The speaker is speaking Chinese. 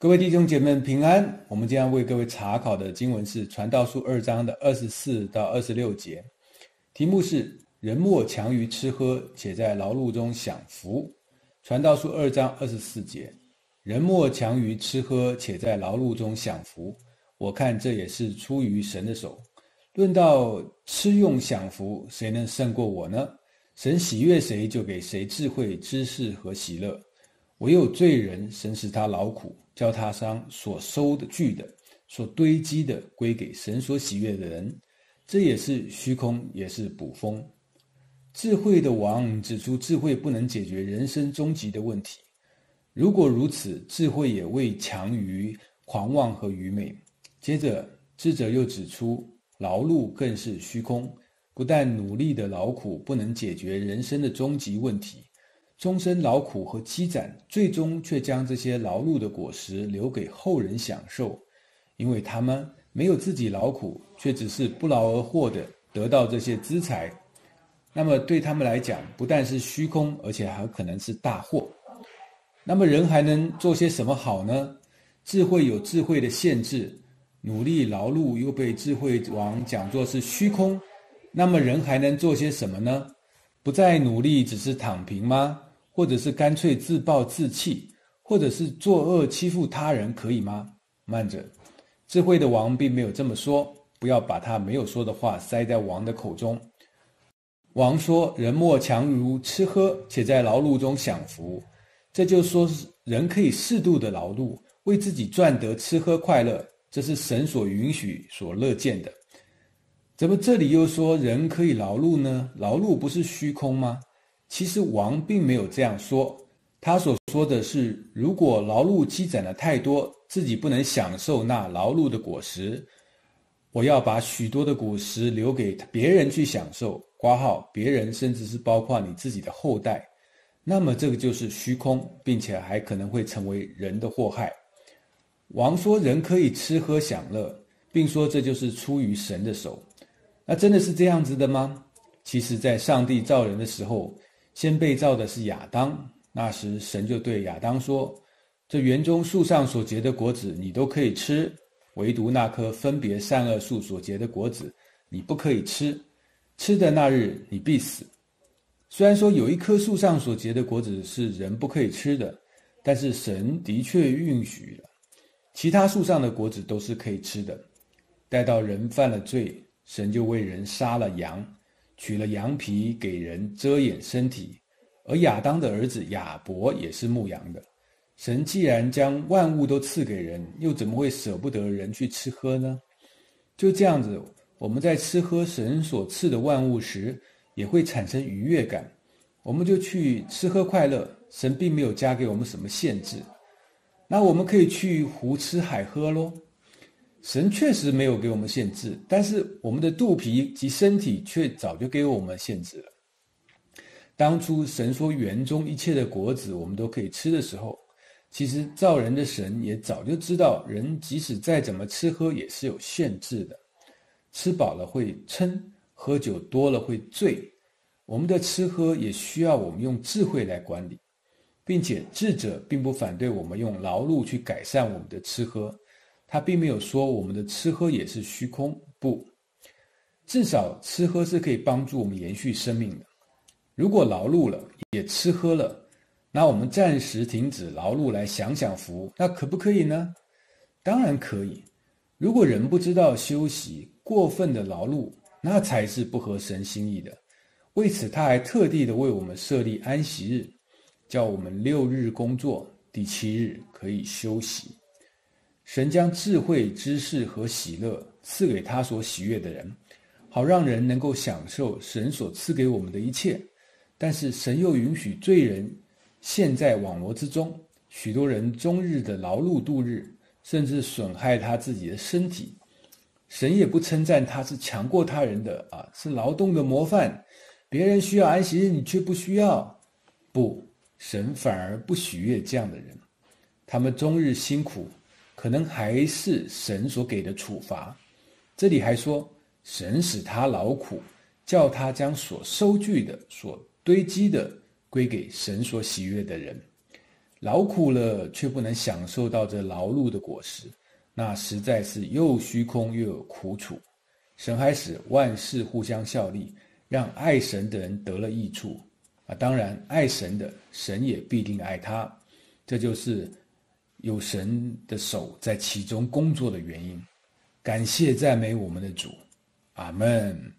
各位弟兄姐妹平安。我们今天为各位查考的经文是《传道书》二章的二十四到二十六节，题目是“人莫强于吃喝，且在劳碌中享福”。《传道书》二章二十四节，“人莫强于吃喝，且在劳碌中享福”。我看这也是出于神的手。论到吃用享福，谁能胜过我呢？神喜悦谁，就给谁智慧、知识和喜乐。唯有罪人，神使他劳苦。叫他商所收的聚的、所堆积的归给神所喜悦的人，这也是虚空，也是捕风。智慧的王指出，智慧不能解决人生终极的问题。如果如此，智慧也未强于狂妄和愚昧。接着，智者又指出，劳碌更是虚空，不但努力的劳苦不能解决人生的终极问题。终身劳苦和积攒，最终却将这些劳碌的果实留给后人享受，因为他们没有自己劳苦，却只是不劳而获的得到这些资财。那么对他们来讲，不但是虚空，而且还可能是大祸。那么人还能做些什么好呢？智慧有智慧的限制，努力劳碌又被智慧王讲作是虚空。那么人还能做些什么呢？不再努力，只是躺平吗？或者是干脆自暴自弃，或者是作恶欺负他人，可以吗？慢着，智慧的王并没有这么说。不要把他没有说的话塞在王的口中。王说：“人莫强如吃喝，且在劳碌中享福。”这就说是人可以适度的劳碌，为自己赚得吃喝快乐，这是神所允许、所乐见的。怎么这里又说人可以劳碌呢？劳碌不是虚空吗？其实王并没有这样说，他所说的是，如果劳碌积攒的太多，自己不能享受那劳碌的果实，我要把许多的果实留给别人去享受。挂号，别人甚至是包括你自己的后代，那么这个就是虚空，并且还可能会成为人的祸害。王说人可以吃喝享乐，并说这就是出于神的手，那真的是这样子的吗？其实，在上帝造人的时候。先被造的是亚当，那时神就对亚当说：“这园中树上所结的果子你都可以吃，唯独那棵分别善恶树所结的果子你不可以吃，吃的那日你必死。”虽然说有一棵树上所结的果子是人不可以吃的，但是神的确允许了，其他树上的果子都是可以吃的。待到人犯了罪，神就为人杀了羊。取了羊皮给人遮掩身体，而亚当的儿子亚伯也是牧羊的。神既然将万物都赐给人，又怎么会舍不得人去吃喝呢？就这样子，我们在吃喝神所赐的万物时，也会产生愉悦感，我们就去吃喝快乐。神并没有加给我们什么限制，那我们可以去胡吃海喝喽。神确实没有给我们限制，但是我们的肚皮及身体却早就给我们限制了。当初神说园中一切的果子我们都可以吃的时候，其实造人的神也早就知道，人即使再怎么吃喝也是有限制的。吃饱了会撑，喝酒多了会醉。我们的吃喝也需要我们用智慧来管理，并且智者并不反对我们用劳碌去改善我们的吃喝。他并没有说我们的吃喝也是虚空，不，至少吃喝是可以帮助我们延续生命的。如果劳碌了，也吃喝了，那我们暂时停止劳碌来享享福，那可不可以呢？当然可以。如果人不知道休息，过分的劳碌，那才是不合神心意的。为此，他还特地的为我们设立安息日，叫我们六日工作，第七日可以休息。神将智慧、知识和喜乐赐给他所喜悦的人，好让人能够享受神所赐给我们的一切。但是神又允许罪人陷在网罗之中，许多人终日的劳碌度日，甚至损害他自己的身体。神也不称赞他是强过他人的啊，是劳动的模范。别人需要安息日，你却不需要。不，神反而不喜悦这样的人。他们终日辛苦。可能还是神所给的处罚。这里还说，神使他劳苦，叫他将所收据的、所堆积的归给神所喜悦的人。劳苦了却不能享受到这劳碌的果实，那实在是又虚空又有苦楚。神还使万事互相效力，让爱神的人得了益处啊！当然，爱神的神也必定爱他，这就是有神的手在其中工作的原因。感谢赞美我们的主，阿门。